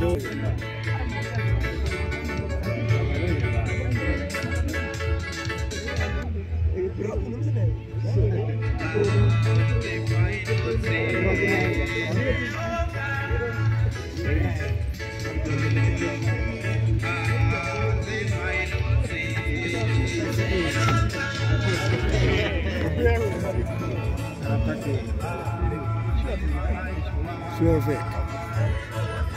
Fake. Sidi. Ande msafara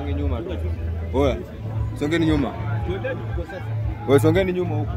Songe nyuma tu. Oya, songeni nyuma. Wewe songeni nyuma huko.